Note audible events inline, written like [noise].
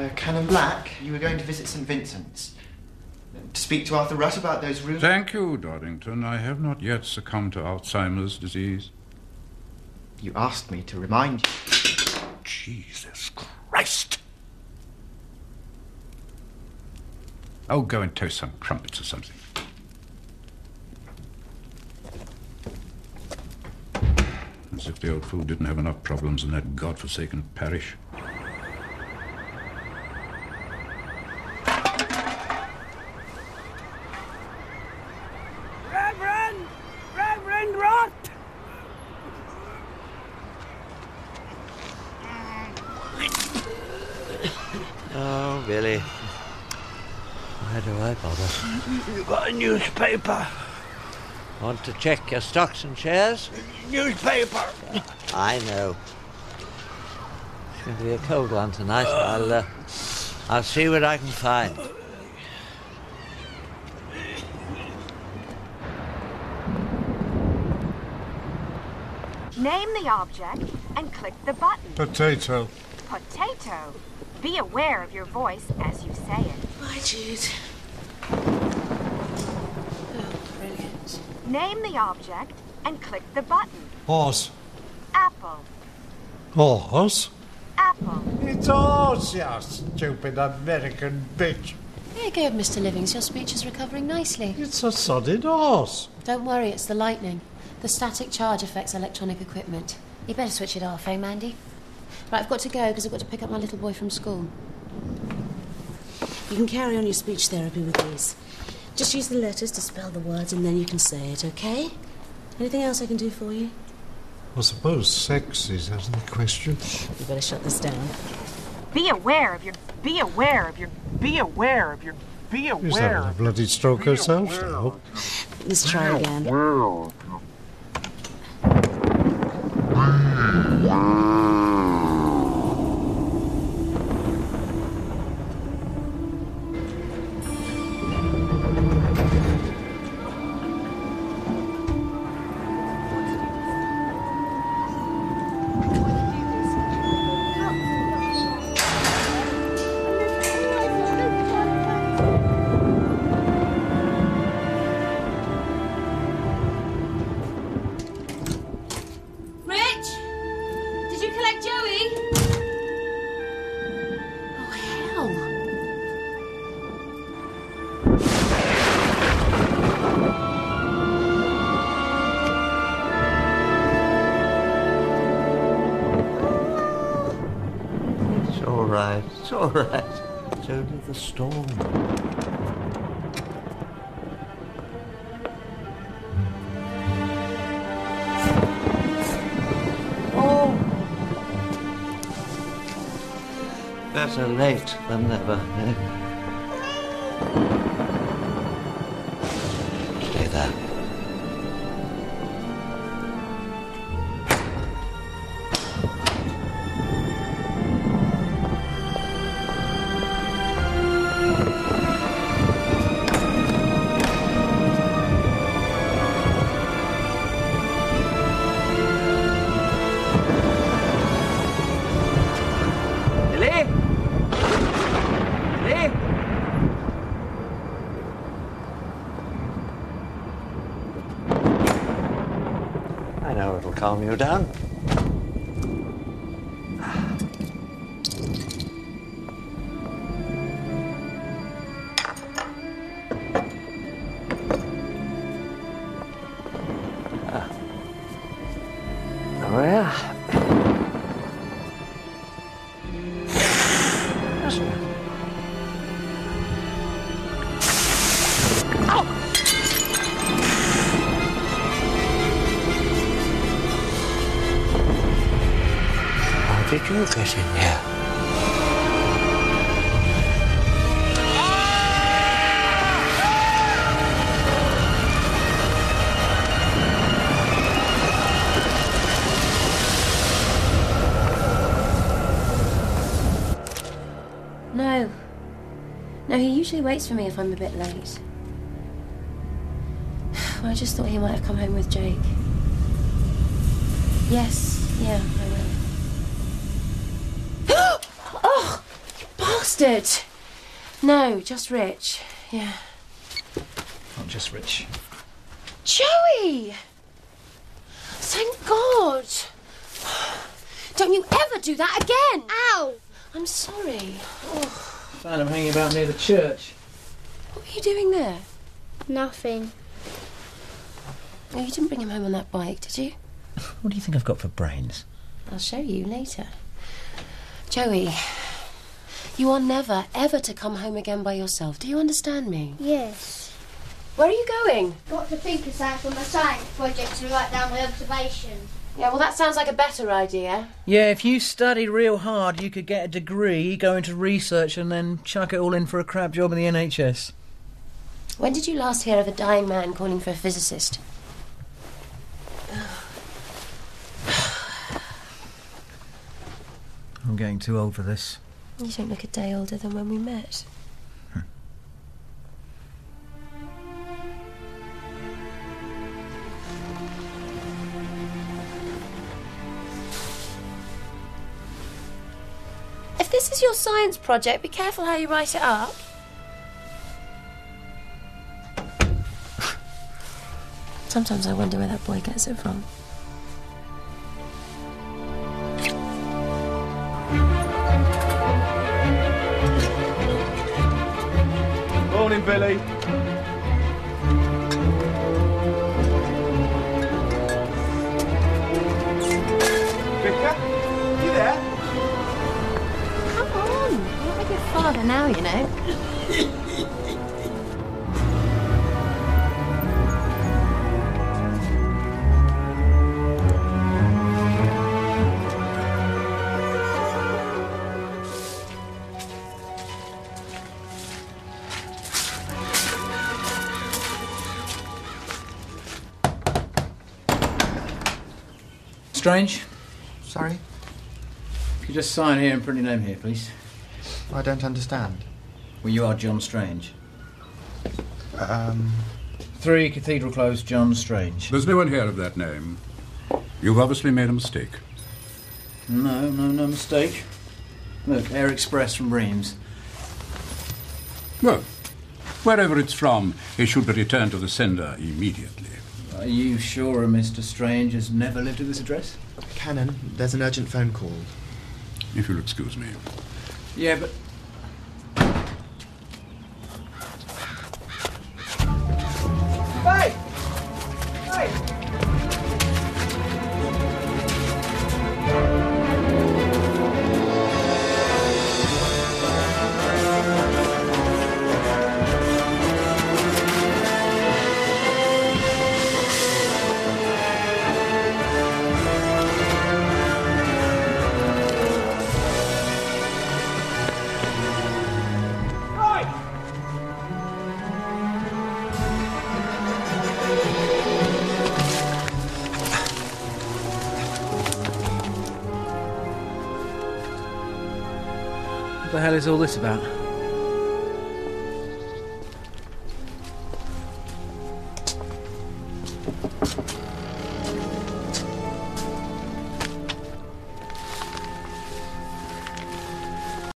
Uh, Canon Black, you were going to visit St. Vincent's. To speak to Arthur Rutt about those rooms. Thank you, Doddington. I have not yet succumbed to Alzheimer's disease. You asked me to remind you. Jesus Christ! Oh, go and toast some crumpets or something. As if the old fool didn't have enough problems in that godforsaken parish. Really? Why do I bother? You got a newspaper? Want to check your stocks and shares? Newspaper! I know. It's going to be a cold one tonight. I'll, uh, I'll see what I can find. Name the object and click the button. Potato. Potato. Be aware of your voice as you say it. Bye, Jude. Oh, brilliant. Name the object and click the button. Horse. Apple. Horse? Apple. It's horse, you stupid American bitch. There you go, Mr. Livings. Your speech is recovering nicely. It's a sodded horse. Don't worry, it's the lightning. The static charge affects electronic equipment. You better switch it off, eh, Mandy? Right, I've got to go because I've got to pick up my little boy from school. You can carry on your speech therapy with these. Just use the letters to spell the words and then you can say it, okay? Anything else I can do for you? I suppose sex is out of the question. You better shut this down. Be aware of your. Be aware of your. Be aware of your. Be She's aware. having a bloody stroke herself now. Let's try again. It's all right. It's only the storm. Oh! Better late than never. eh? Calm you down. Did you get in here? No. No, he usually waits for me if I'm a bit late. [sighs] Well, I just thought he might have come home with Jake. Yes, yeah, bastard! No, just Rich. Yeah. Not just rich. Joey! Thank God! Don't you ever do that again! Ow! I'm sorry. Oh, Found him hanging about near the church. what were you doing there? Nothing. Oh, you didn't bring him home on that bike, did you? What do you think I've got for brains? I'll show you later. Joey, you are never, ever to come home again by yourself. Do you understand me? Yes. Where are you going? Got to think of something for my science project and write down my observations. Yeah, well, that sounds like a better idea. Yeah, if you study real hard, you could get a degree, go into research, and then chuck it all in for a crap job in the NHS. When did you last hear of a dying man calling for a physicist? [sighs] I'm getting too old for this. You don't look a day older than when we met. If this is your science project, be careful how you write it up. Sometimes I wonder where that boy gets it from. Morning, Billy. Vicar, you there? Come on, you're like your father now, you know. Strange? Sorry? If you just sign here and print your name here, please. I don't understand. Well, you are John Strange. Um, Three Cathedral Close, John Strange. There's no one here of that name. You've obviously made a mistake. No, no, no mistake. Look, Air Express from Reims. Well, wherever it's from, it should be returned to the sender immediately. Are you sure Mr. Strange has never lived at this address? Canon, there's an urgent phone call. If you'll excuse me. Yeah, but. What the hell is all this about?